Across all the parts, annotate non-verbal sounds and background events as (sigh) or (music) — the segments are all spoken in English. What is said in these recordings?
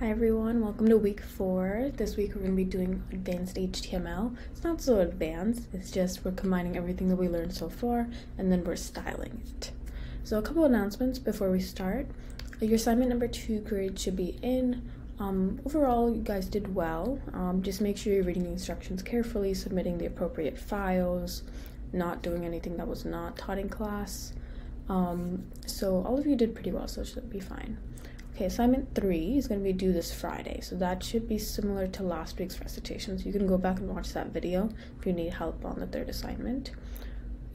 Hi everyone, welcome to week four. This week we're going to be doing advanced HTML. It's not so advanced, it's just we're combining everything that we learned so far and then we're styling it. So, a couple announcements before we start. Your assignment number two grade should be in. Um, overall, you guys did well. Um, just make sure you're reading the instructions carefully, submitting the appropriate files, not doing anything that was not taught in class. Um, so, all of you did pretty well, so it should be fine. Okay, assignment three is going to be due this Friday, so that should be similar to last week's recitations. You can go back and watch that video if you need help on the third assignment.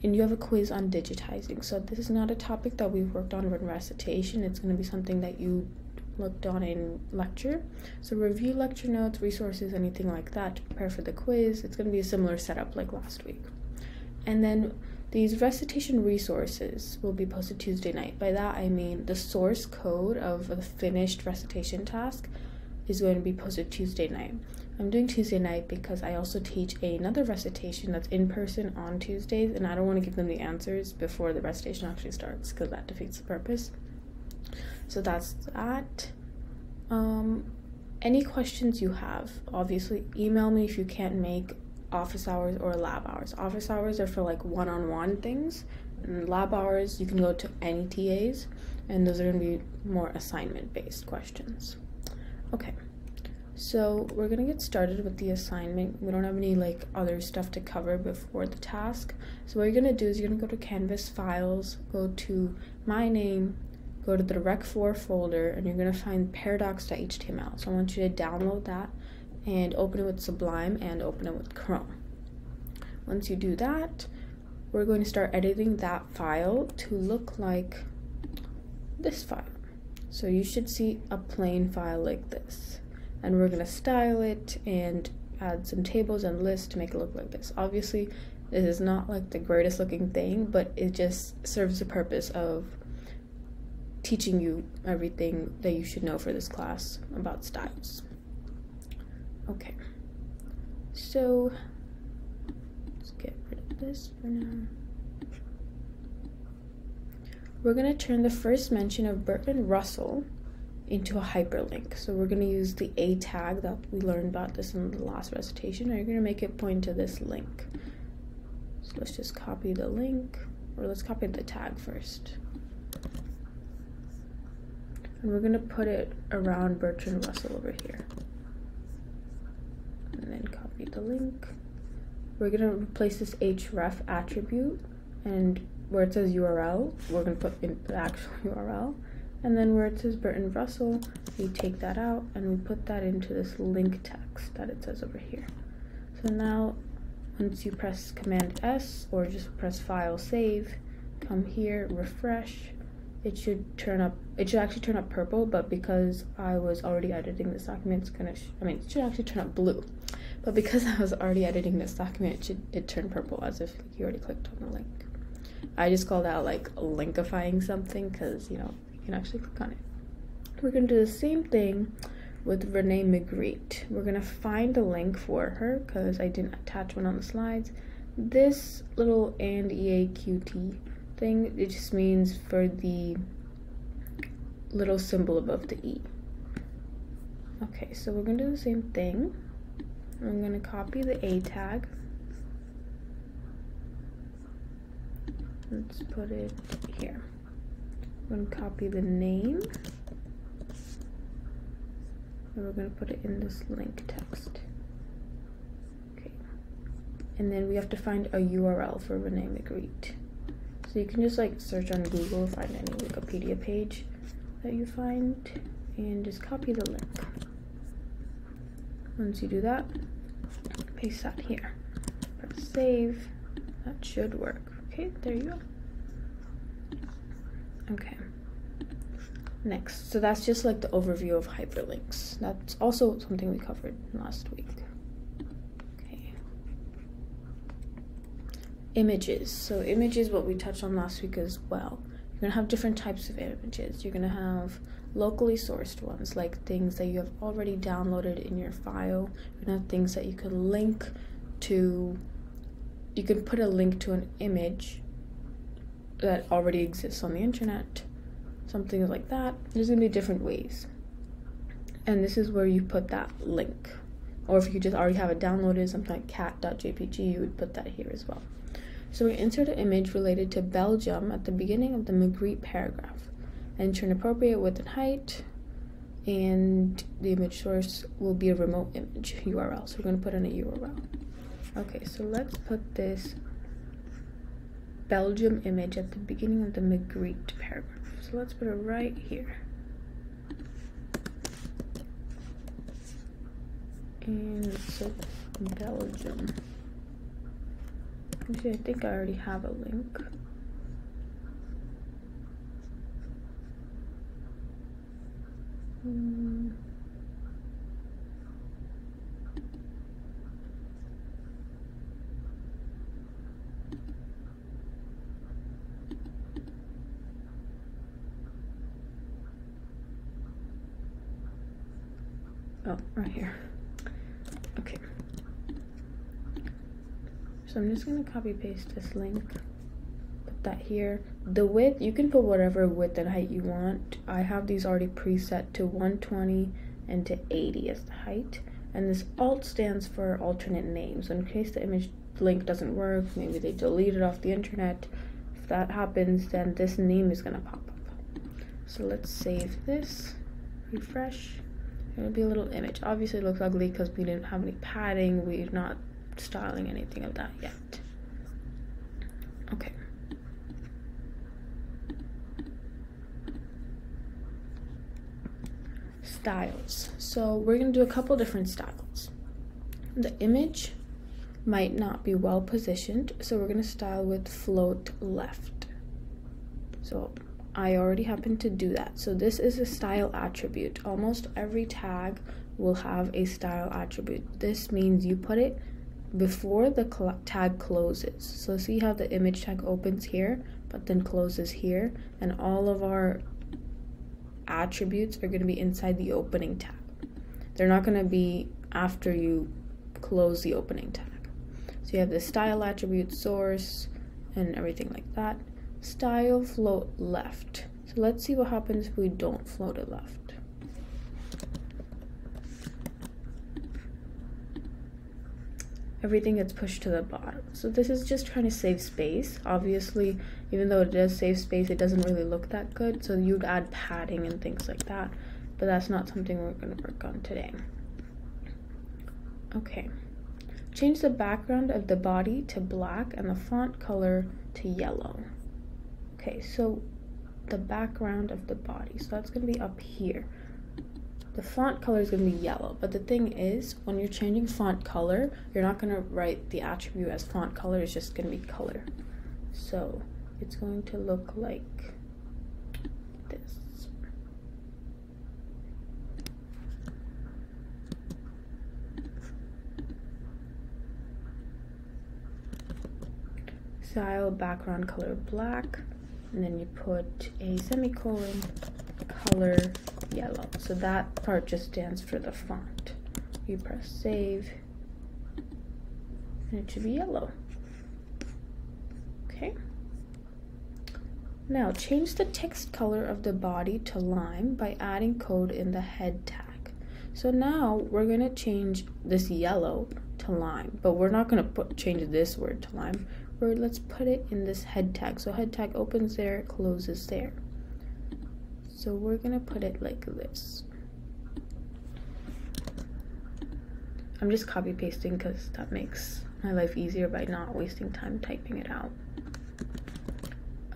And you have a quiz on digitizing. So this is not a topic that we've worked on in recitation. It's going to be something that you looked on in lecture. So review lecture notes, resources, anything like that to prepare for the quiz. It's going to be a similar setup like last week. And then these recitation resources will be posted Tuesday night. By that I mean the source code of the finished recitation task is going to be posted Tuesday night. I'm doing Tuesday night because I also teach another recitation that's in person on Tuesdays, and I don't want to give them the answers before the recitation actually starts because that defeats the purpose. So that's that. Um, any questions you have, obviously, email me if you can't make office hours or lab hours. Office hours are for like one on one things, and lab hours you can go to any TAs, and those are going to be more assignment based questions. Okay, so we're going to get started with the assignment. We don't have any like other stuff to cover before the task. So, what you're going to do is you're going to go to Canvas Files, go to My Name, go to the Rec4 folder, and you're going to find paradox.html. So, I want you to download that and open it with Sublime and open it with Chrome. Once you do that, we're going to start editing that file to look like this file. So you should see a plain file like this. And we're going to style it and add some tables and lists to make it look like this. Obviously, this is not like the greatest looking thing, but it just serves the purpose of teaching you everything that you should know for this class about styles. Okay. So let's get rid of this for now. We're going to turn the first mention of Bertrand Russell into a hyperlink. So we're going to use the A tag that we learned about this in the last recitation, and you're going to make it point to this link. So let's just copy the link, or let's copy the tag first. And we're going to put it around Bertrand Russell over here and then copy the link. We're gonna replace this href attribute and where it says URL, we're gonna put in the actual (laughs) URL. And then where it says Bertrand Russell, we take that out and we put that into this link text that it says over here. So now, once you press Command S or just press File Save, come here, refresh, it should turn up, it should actually turn up purple, but because I was already editing this document, it's gonna, I mean, it should actually turn up blue. But because (laughs) I was already editing this document, it, it turned purple as if you already clicked on the link. I just call that like linkifying something because, you know, you can actually click on it. We're to do the same thing with Renee Magritte. We're going to find a link for her because I didn't attach one on the slides. This little and eacute thing, it just means for the little symbol above the E. Okay, so we're going to do the same thing. I'm going to copy the A tag. Let's put it here. I'm going to copy the name. And we're going to put it in this link text. Okay. And then we have to find a URL for Renee Magritte. So you can just like search on Google, find any Wikipedia page that you find, and just copy the link. Once you do that, paste that here. Press save. That should work. Okay, there you go. Okay. Next, so that's just like the overview of hyperlinks. That's also something we covered last week. Okay. Images. So images, what we touched on last week as well. You're gonna have different types of images. You're gonna have locally sourced ones, like things that you have already downloaded in your file. You're gonna have things that you can link to. You can put a link to an image that already exists on the internet, something like that. There's gonna be different ways. and this is where you put that link. Or if you just already have it downloaded, something like cat.jpg, you would put that here as well. So we insert an image related to Belgium at the beginning of the Magritte paragraph. Enter an appropriate width and height, and the image source will be a remote image URL. So we're going to put in a URL. Okay, so let's put this Belgium image at the beginning of the Magritte paragraph. So let's put it right here. And so Belgium. Actually, I think I already have a link. Hmm. Oh, right here. Okay. So I'm just gonna copy paste this link, put that here. The width, you can put whatever width and height you want. I have these already preset to 120 and to 80 as the height. And this alt stands for alternate names. So in case the image link doesn't work, maybe they delete it off the internet. If that happens, then this name is gonna pop up. So let's save this, refresh. It'll be a little image. Obviously, it looks ugly because we didn't have any padding. We're not styling anything of that yet. Okay. Styles. So we're going to do a couple different styles. The image might not be well positioned, so we're going to style with float left. So I already happen to do that. So this is a style attribute. Almost every tag will have a style attribute. This means you put it before the cl tag closes. So see how the image tag opens here, but then closes here, and all of our attributes are going to be inside the opening tag. They're not going to be after you close the opening tag. So you have the style attribute source and everything like that style float left. So let's see what happens if we don't float it left. Everything gets pushed to the bottom. So this is just trying to save space. Obviously, even though it does save space, it doesn't really look that good. So you'd add padding and things like that. But that's not something we're going to work on today. Okay. Change the background of the body to black and the font color to yellow. Okay, so the background of the body. So that's going to be up here. The font color is going to be yellow, but the thing is, when you're changing font color, you're not going to write the attribute as font color, it's just going to be color. So it's going to look like this. Style background color black and then you put a semicolon color yellow. So that part just stands for the font. You press save and it should be yellow. Okay. Now change the text color of the body to lime by adding code in the head tag. So now we're going to change this yellow to lime but we're not going to put change this word to lime. Or let's put it in this head tag. So head tag opens there, closes there. So we're gonna put it like this. I'm just copy pasting because that makes my life easier by not wasting time typing it out.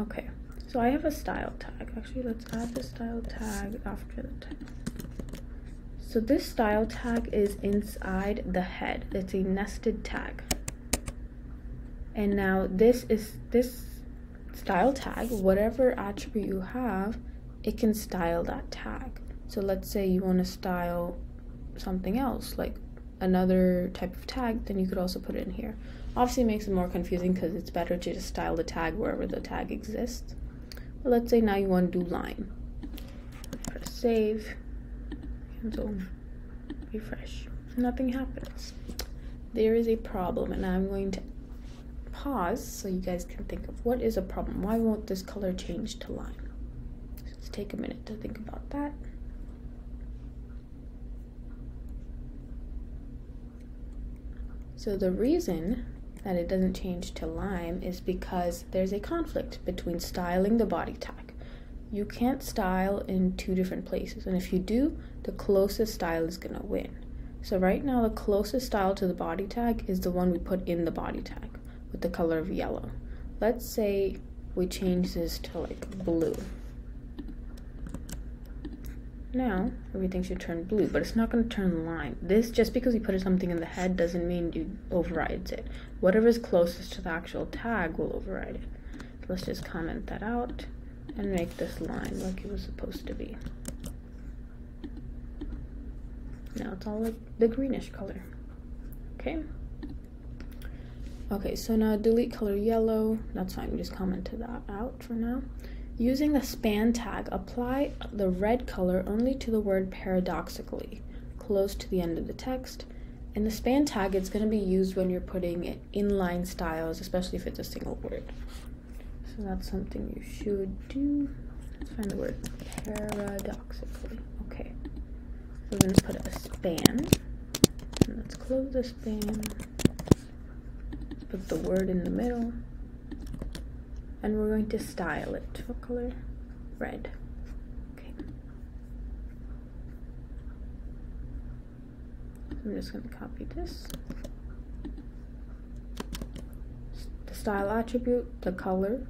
Okay, so I have a style tag. Actually, let's add the style tag after the tag. So this style tag is inside the head. It's a nested tag and now this is this style tag whatever attribute you have it can style that tag. So let's say you want to style something else like another type of tag then you could also put it in here. Obviously it makes it more confusing because it's better to just style the tag wherever the tag exists. But let's say now you want to do line. Press save. Cancel. Refresh. Nothing happens. There is a problem and i'm going to pause so you guys can think of what is a problem. Why won't this color change to lime? take a minute to think about that. So the reason that it doesn't change to lime is because there's a conflict between styling the body tack. You can't style in two different places, and if you do, the closest style is gonna win. So right now, the closest style to the body tag is the one we put in the body tag with the color of yellow. Let's say we change this to like blue. Now, everything should turn blue, but it's not going to turn lime. This, just because you put something in the head doesn't mean you overrides it. Whatever is closest to the actual tag will override it. So let's just comment that out and make this line like it was supposed to be. Now it's all like the greenish color. Okay. Okay, so now delete color yellow. That's fine, we just commented that out for now. Using the span tag, apply the red color only to the word paradoxically, close to the end of the text. And the span tag, it's going to be used when you're putting inline styles, especially if it's a single word. So that's something you should do. Let's find the word paradoxically. Okay. We're going to put a span. And let's close the span put the word in the middle and we're going to style it what color red. Okay. I'm just going to copy this. The style attribute the color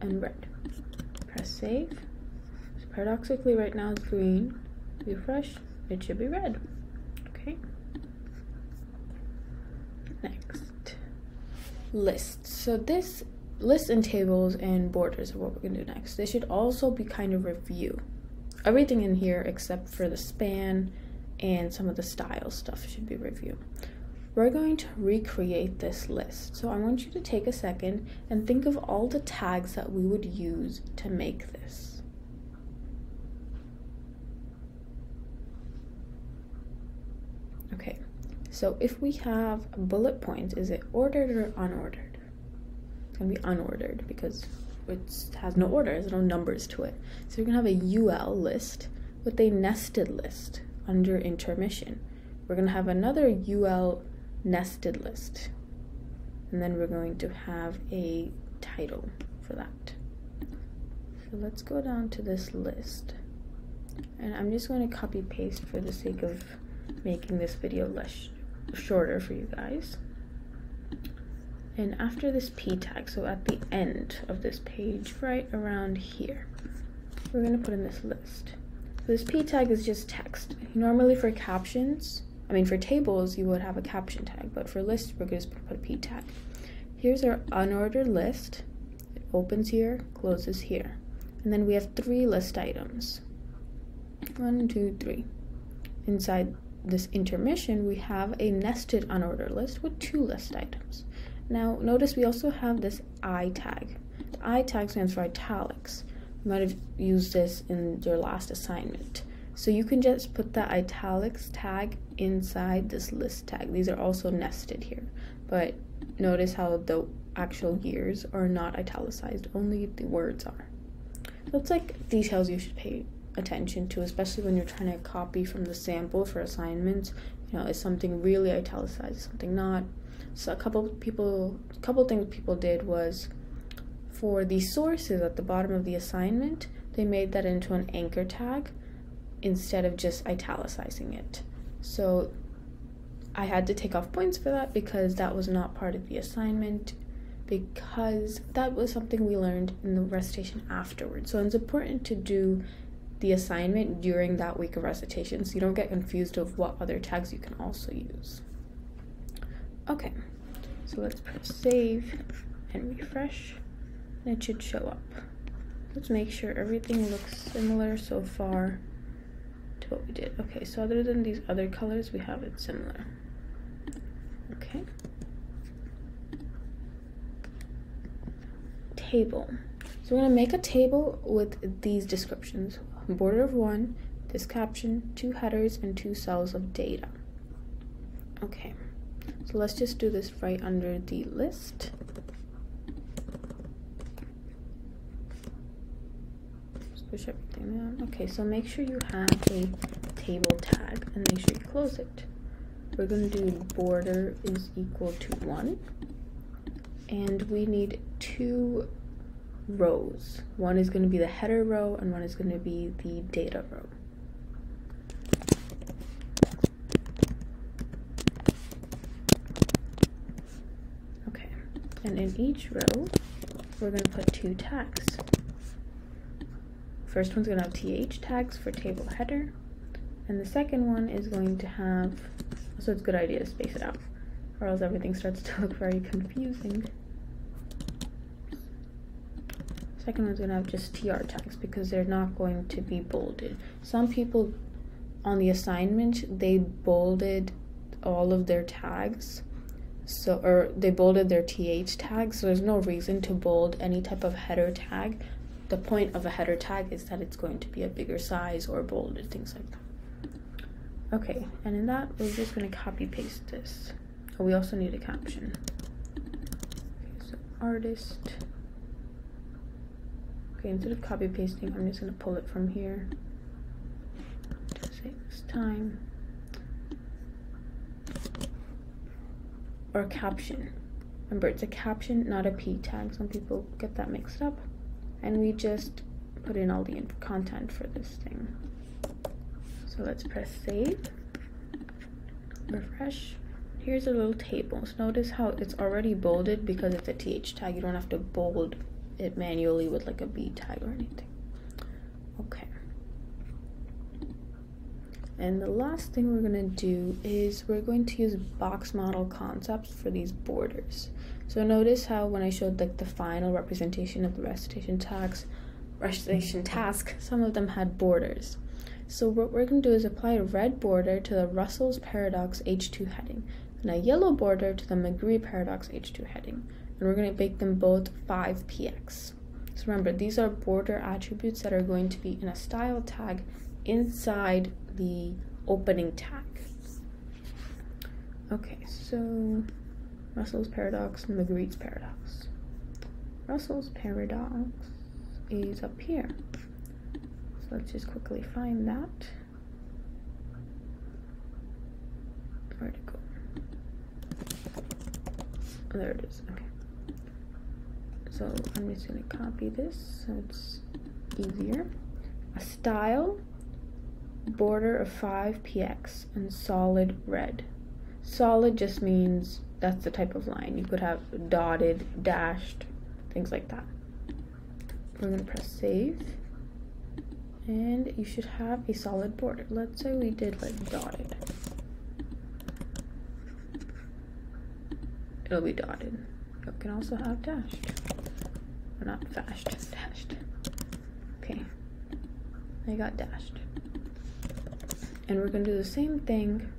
and red. Press save. So paradoxically right now it's green. Refresh it should be red. Okay. Next. Lists. So this lists and tables and borders are what we're gonna do next. They should also be kind of review. Everything in here except for the span and some of the style stuff should be review. We're going to recreate this list. So I want you to take a second and think of all the tags that we would use to make this. Okay, so if we have bullet points, is it ordered or unordered? It's gonna be unordered because it has no order, there's no numbers to it. So you're gonna have a UL list with a nested list under intermission. We're gonna have another UL nested list. And then we're going to have a title for that. So let's go down to this list. And I'm just going to copy paste for the sake of making this video less shorter for you guys. And after this p tag, so at the end of this page, right around here, we're gonna put in this list. So this p tag is just text. Normally for captions, I mean for tables, you would have a caption tag, but for lists, we're just gonna put a p tag. Here's our unordered list. It opens here, closes here. And then we have three list items. One, two, three. Inside this intermission, we have a nested unordered list with two list items. Now, notice we also have this I tag. The I tag stands for italics. You might have used this in your last assignment. So you can just put the italics tag inside this list tag. These are also nested here. But notice how the actual years are not italicized, only the words are. It's like details you should pay attention to, especially when you're trying to copy from the sample for assignments. You know, is something really italicized, something not. So a couple people, a couple things people did was for the sources at the bottom of the assignment, they made that into an anchor tag instead of just italicizing it. So I had to take off points for that because that was not part of the assignment because that was something we learned in the recitation afterwards. So it's important to do the assignment during that week of recitation so you don't get confused of what other tags you can also use. Okay, so let's press save and refresh and it should show up. Let's make sure everything looks similar so far to what we did. Okay, so other than these other colors, we have it similar. Okay. Table. So we're gonna make a table with these descriptions border of one, this caption, two headers, and two cells of data. Okay, so let's just do this right under the list. Push everything down. Okay, so make sure you have a table tag and make sure you close it. we're going to do border is equal to 1. And we need two rows. One is going to be the header row and one is going to be the data row. Okay, and in each row, we're going to put two tags. First one's going to have th tags for table header, and the second one is going to have, so it's a good idea to space it out, or else everything starts to (laughs) look very confusing. Second one's gonna have just TR tags because they're not going to be bolded. Some people on the assignment, they bolded all of their tags. So, or they bolded their TH tag So there's no reason to bold any type of header tag. The point of a header tag is that it's going to be a bigger size or bolded, things like that. Okay, and in that, we're just gonna copy paste this. Oh, we also need a caption. Okay, so artist. Okay, instead of copy pasting, I'm just gonna pull it from here to save this time. Or caption. Remember, it's a caption, not a p tag. Some people get that mixed up. And we just put in all the content for this thing. So let's press save, refresh. Here's a little table. So notice how it's already bolded because it's a th tag. You don't have to bold it manually with like a B tag or anything. Okay. And the last thing we're gonna do is we're going to use box model concepts for these borders. So notice how when I showed like the final representation of the recitation task, recitation task, some of them had borders. So what we're going to do is apply a red border to the Russell's paradox H2 heading and a yellow border to the Magritte paradox H2 heading and we're going to make them both 5px. So remember, these are border attributes that are going to be in a style tag inside the opening tag. Okay, so Russell's paradox and Magritte's paradox. Russell's paradox is up here. So let's just quickly find that. Where'd it go? There it is. Okay so I'm just to copy this so it's easier. A style border of 5px and solid red. Solid just means that's the type of line. You could have dotted, dashed, things like that. We're going to press save and you should have a solid border. Let's say we did like dotted. It'll be dotted. You can also have dashed not dashed, (laughs) dashed. Okay, I got dashed. And we're gonna do the same thing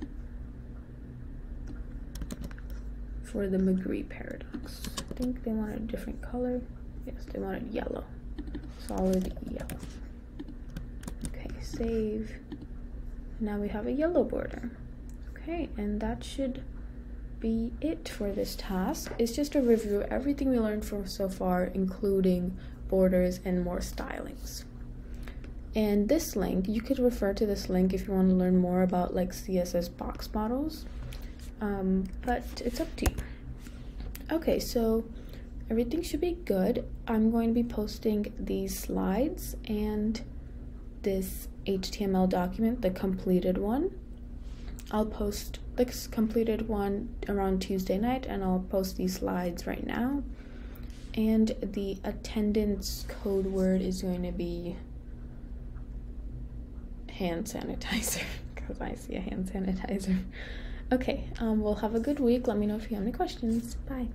for the Magritte paradox. I think they wanted a different color. Yes, they wanted yellow, solid yellow. Okay, save. Now we have a yellow border. Okay, and that should be it for this task. It's just a review of everything we learned from so far, including borders and more stylings. And this link, you could refer to this link if you want to learn more about like CSS box models. Um, but it's up to you. Okay, so everything should be good. I'm going to be posting these slides and this HTML document, the completed one. I'll post the completed one around Tuesday night, and I'll post these slides right now. And the attendance code word is going to be hand sanitizer (laughs) because I see a hand sanitizer. Okay, um, we'll have a good week. Let me know if you have any questions. Bye.